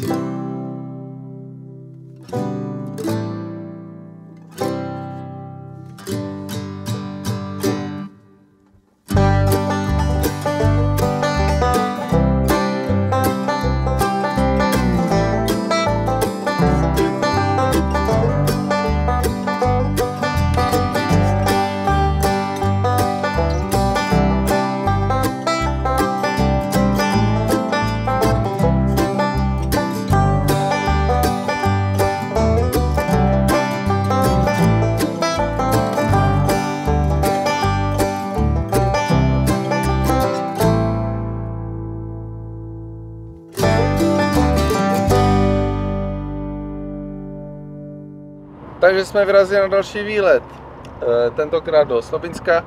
Música Takže jsme vyrazili na další výlet. E, tentokrát do Slovinska.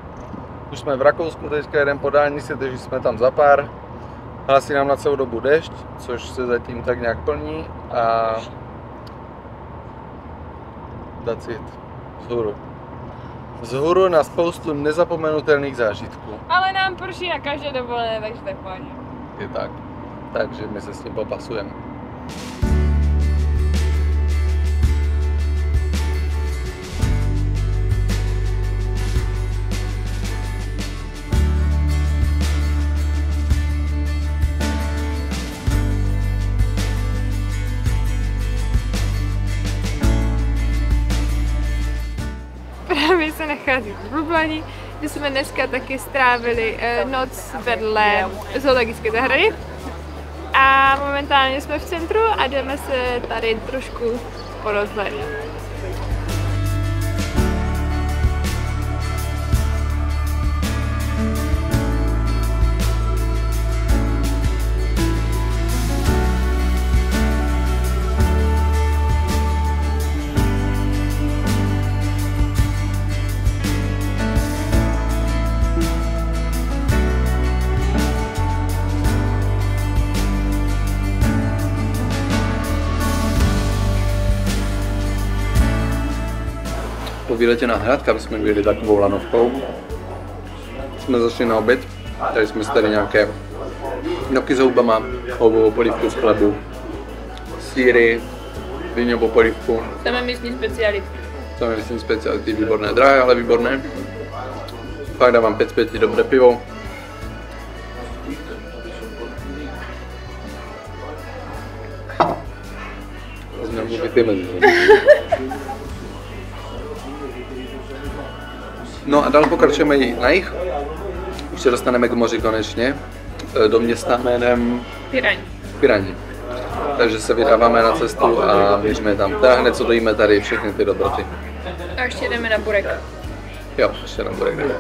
Už jsme v Rakousku, teďka jeden podání si, takže jsme tam za pár. Hlasí nám na celou dobu dešť, což se zatím tak nějak plní a that's it. Vzhůru. Vzhůru na spoustu nezapomenutelných zážitků. Ale nám prší na každé dovolené, takže to je pohodě. Je tak. Takže my se s tím popasujeme. Lublani, kde jsme dneska taky strávili eh, noc vedle zoologické zahrady. A momentálně jsme v centru a jdeme se tady trošku porozhlednout. Výletě na hrad, kam jsme byli takovou lanovkou, jsme zašli na oběd. Tady jsme si tady nějaké noky s houbama, houbovou polívku z chlebu, síry, víňovou polívku. Tam je místní speciality. To je myslím speciality výborné, drahé, ale výborné. Pak dávám 5 z 5 dobré pivo. Znovu vypijeme. No a dál pokračujeme na jich. Už se dostaneme k moři konečně, e, do města jménem Piraň. Pirani. Takže se vydáváme na cestu a běžíme tam. Teda hned co dojíme tady všechny ty dobroty. A ještě jdeme na burek. Jo, ještě nám bude kde.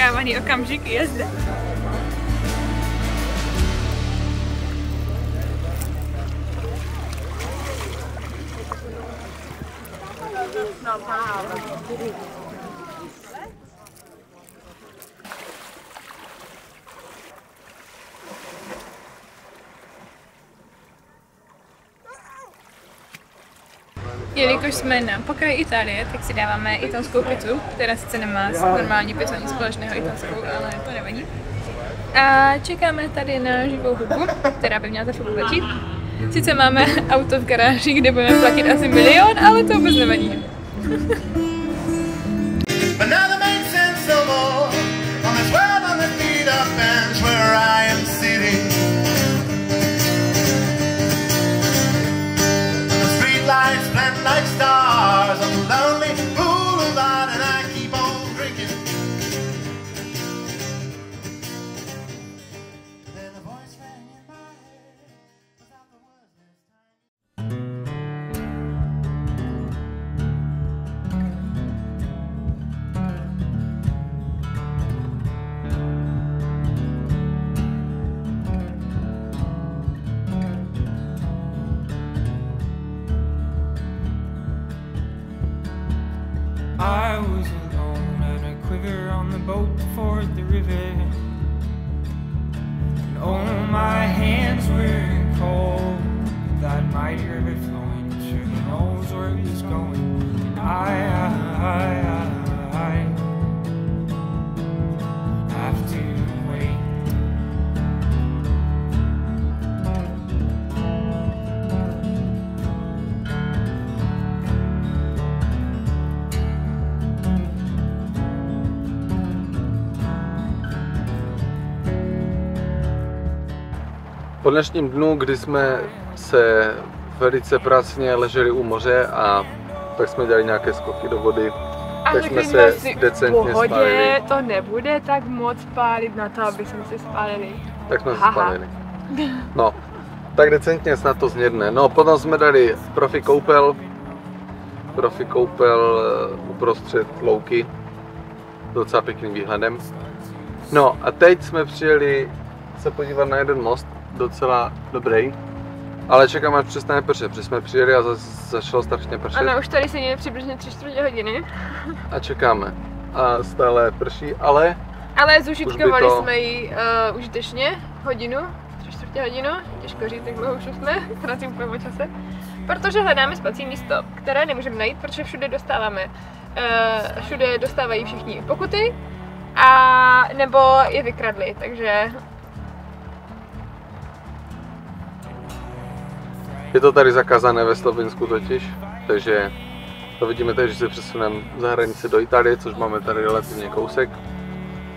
Očekávaný okamžik je zde. Jelikož jsme na pokraji Itálie, tak si dáváme italskou pizzu, která sice nemá s normální pizzou nic společného italskou, ale to nevadí. A čekáme tady na živou hudbu, která by měla za chvilku začít. Sice máme auto v garáži, kde budeme platit asi milion, ale to vůbec nevadí. Po dnešním dnu, kdy jsme se velice pracně leželi u moře a tak jsme dělali nějaké skoky do vody, A tak jsme se si, decentně pohodě, spálili. to nebude tak moc pálit na to, aby jsme si spálili. Tak jsme se spálili. No, tak decentně snad to znědne. No, potom jsme dali profi koupel, profi koupel eh, uprostřed louky, docela pěkným výhledem. No a teď jsme přijeli se podívat na jeden most, docela dobrý, ale čekáme, až přestane pršet, protože jsme přijeli a zas, začalo strašně pršet. Ano, už tady sedíme přibližně 3 čtvrtě hodiny, a čekáme. A stále prší, ale ale zužitkovali to- jsme ji uh, užitečně. Hodinu, 3 čtvrtě hodinu, těžko říct, jak dlouho už jsme, vracím po čase, protože hledáme spací místo, které nemůžeme najít, protože všude dostáváme, uh, všude dostávají všichni pokuty, a nebo je vykradli, takže Je to tady zakázané ve Slovensku totiž, takže to vidíme tady, že se přesuneme za hranice do Itálie, což máme tady relativně kousek.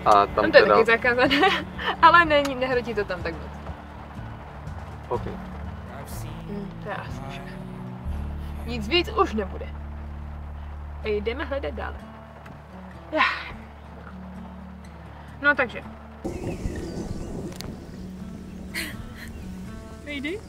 A tam tam to je teda... taky zakázané, ale není, nehrotí to tam tak moc. Okay. Hmm, to je asi vše. Nic víc už nebude. A jdeme hledat dále. No takže. Nejdi?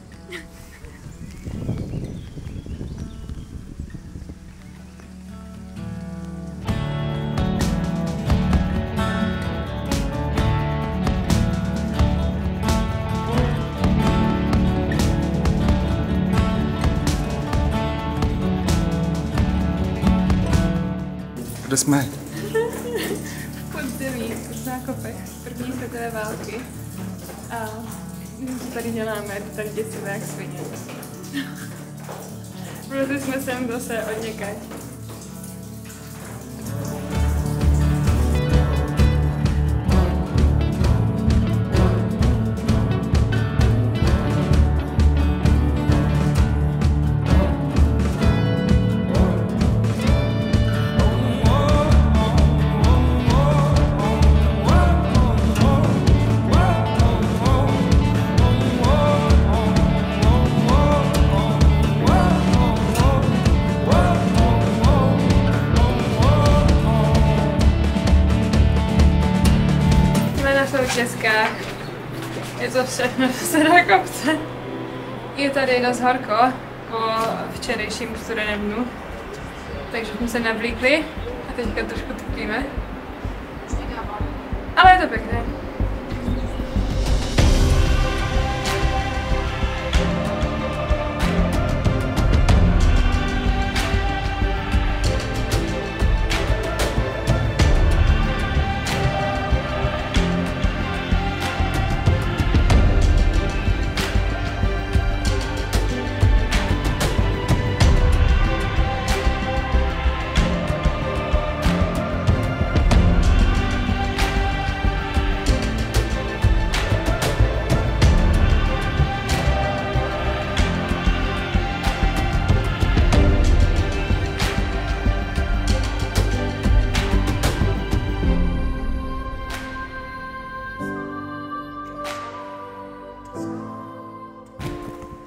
Kde jsme? V podzemí, v zákopech první světové války. A co tady děláme, to tady děsivé jak svině. Vlezli jsme sem zase od někať. To všechno se na kopce. Je tady dost horko po včerejším studeném dnu. Takže jsme se navlíkli a teďka trošku tupíme. Ale je to pěkné.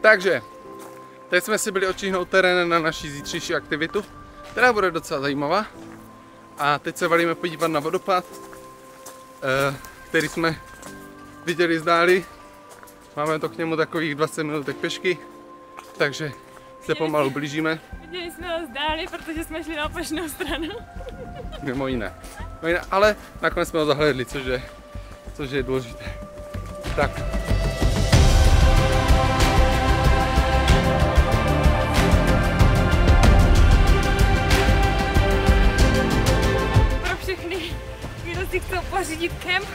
Takže, teď jsme si byli očihnout terén na naší zítřejší aktivitu, která bude docela zajímavá. A teď se valíme podívat na vodopád, eh, který jsme viděli z dály. Máme to k němu takových 20 minutek pěšky, takže se pomalu blížíme, Viděli jsme ho zdáli, protože jsme šli na opačnou stranu. mimo jiné. Mimo jiné ale nakonec jsme ho zahledli, což je, což je důležité. Tak, Pro všechny, kdo si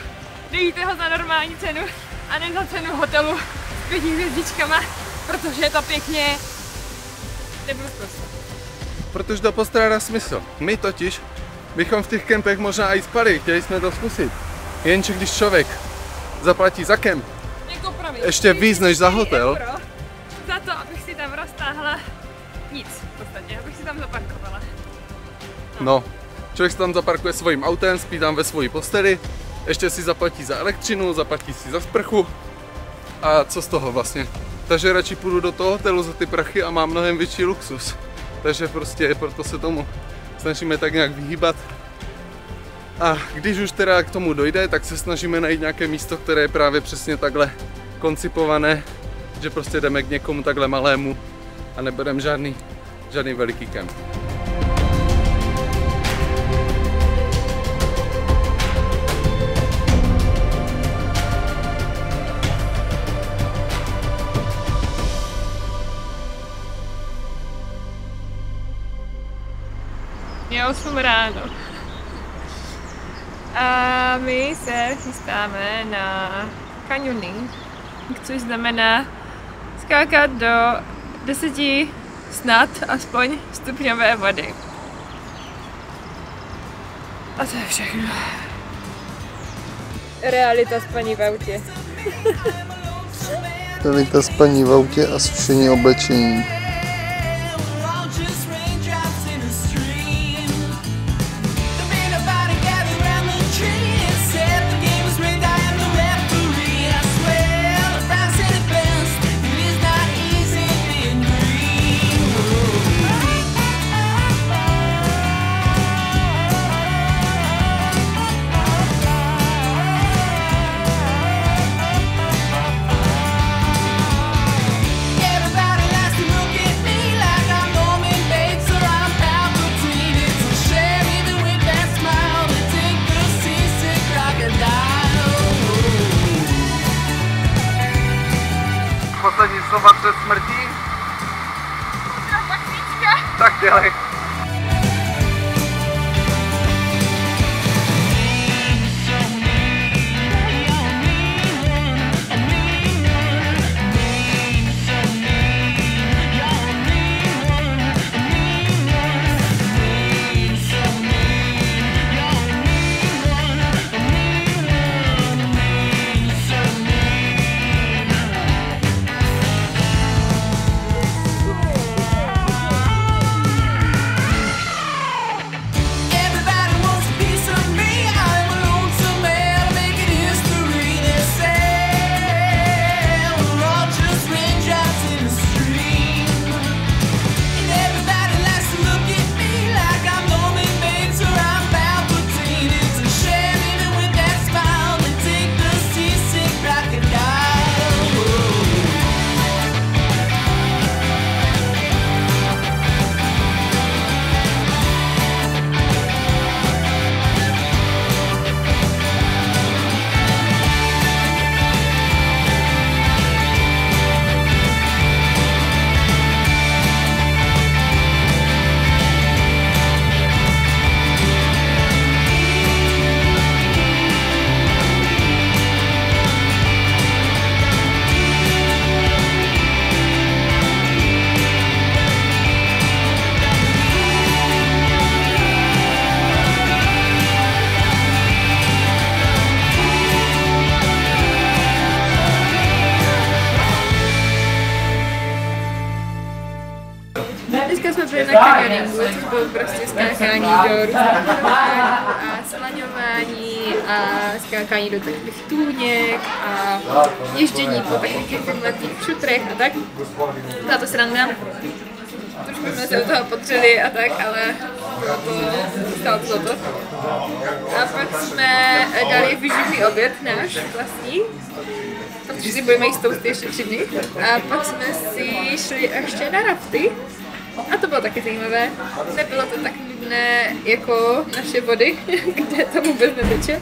Dejte ho za normální cenu a ne za cenu hotelu s pěti hvězdičkama, protože je to pěkně... Nebudu prostě. Protože to postrádá smysl. My totiž bychom v těch kempech možná i spali, chtěli jsme to zkusit. Jenže když člověk zaplatí za kemp, Jako promiň. Ještě víc než za 4 hotel. euro Za to, abych si tam roztáhla nic v podstatě, abych si tam zaparkovala. no, člověk si tam zaparkuje svým autem, spí tam ve svojí posteli, ještě si zaplatí za elektřinu, zaplatí si za sprchu a co z toho vlastně. Takže radši půjdu do toho hotelu za ty prachy a mám mnohem větší luxus. Takže prostě proto se tomu snažíme tak nějak vyhýbat. A když už teda k tomu dojde, tak se snažíme najít nějaké místo, které je právě přesně takhle koncipované, že prostě jdeme k někomu takhle malému a nebereme žádný, žádný veliký kemp. Je 8 ráno. A my se chystáme na canyoning, což znamená skákat do deseti snad aspoň stupňové vody. A to je všechno. Realita spaní v autě. Realita spaní v autě a sušení oblečení. Prostě skákání do různých a slaňování a skákání do takových tůněk a ježdění po takových těch šutrech a tak. Byla to sranda. Trošku jsme se do toho potřeli a tak, ale to, stálo to za to. A pak jsme dali vyživný oběd náš vlastní, protože si budeme jíst toasty ještě tři dny. A pak jsme si šli ještě na rafty. A to bylo taky zajímavé. Nebylo to tak nudné jako naše vody, kde to vůbec neteče.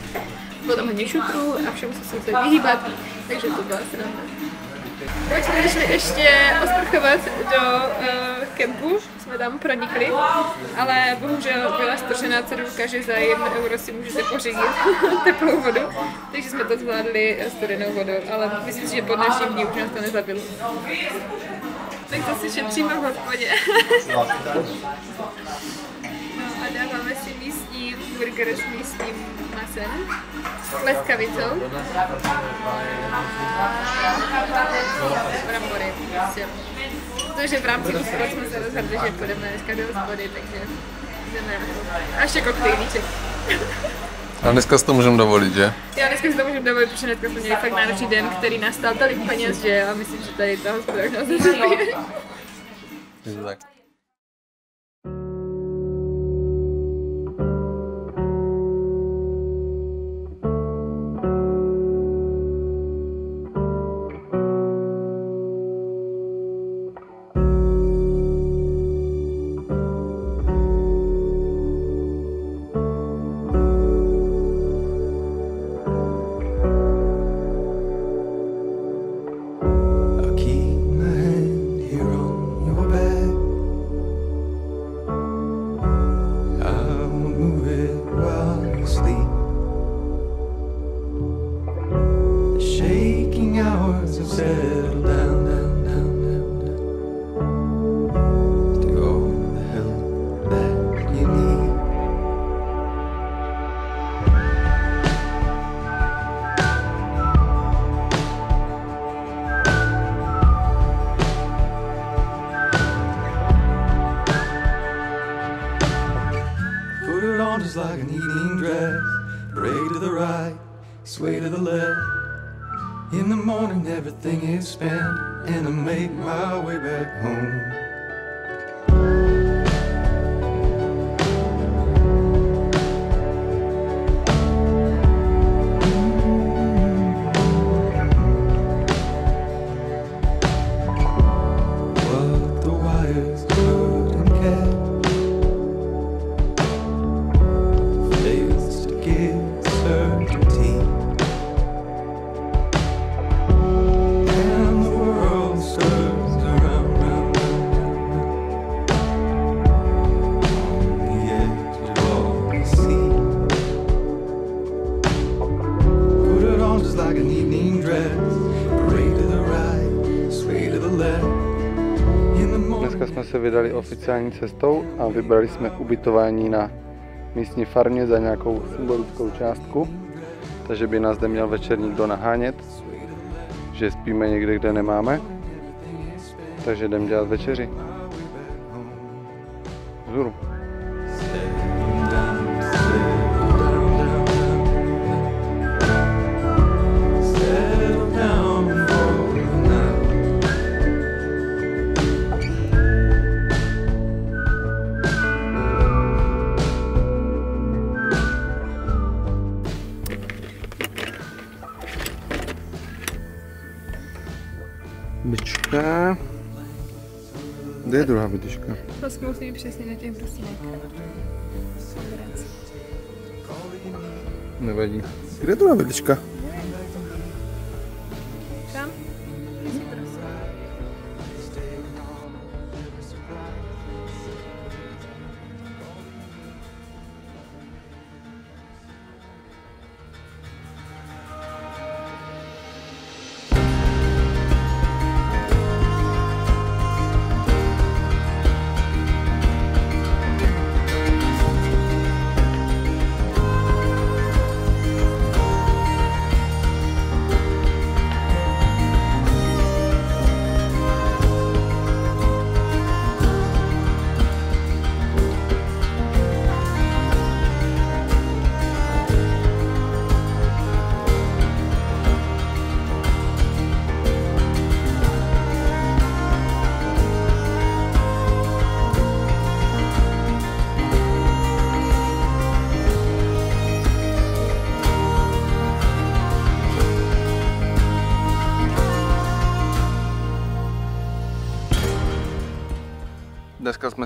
Bylo tam hodně šutrů a všemu se museli vyhýbat, takže to byla sranda. Pak jsme ještě osprchovat do uh, kempu, jsme tam pronikli, ale bohužel byla strčená cedulka, že za 1 euro si můžete pořídit teplou vodu, takže jsme to zvládli studenou vodou, ale myslím si, že po dnešním dní už nás to nezabilo. Tak to si šetříme v hospodě. no a dáváme si místní burger s místním masem, s leskavicou. Brambory, prostě. Protože v rámci hospod jsme se rozhodli, že půjdeme dneska do hospody, takže jdeme. A ještě koktejlíček. A dneska si to můžeme dovolit, že? Já dneska si to můžu dovolit, protože dneska jsme měli fakt náročný den, který nás stál tolik peněz, že já myslím, že tady ta nezabije. Je tak. Is spent, and I make my way back home. Oficiální cestou a vybrali jsme ubytování na místní farmě za nějakou symbolickou částku. Takže by nás neměl večer nikdo nahánět, že spíme někde, kde nemáme. Takže jdem dělat večeři. Zuru. To musí být přesně na těch brusínek. Nevadí. Kde je druhá bytička?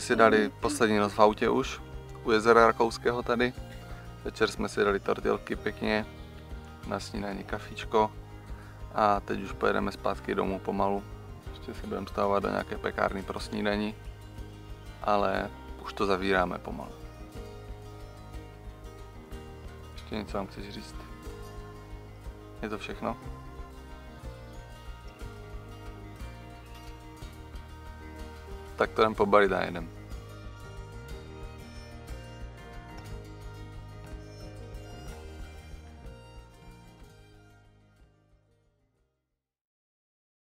Si dali poslední noc v autě už, u jezera Rakouského tady. Večer jsme si dali tortilky pěkně, na snídaní kafíčko A teď už pojedeme zpátky domů pomalu. Ještě se budeme stavovat do nějaké pekárny pro snídaní. Ale už to zavíráme pomalu. Ještě něco vám chceš říct? Je to všechno? Tak to jdem pobalit a jedem.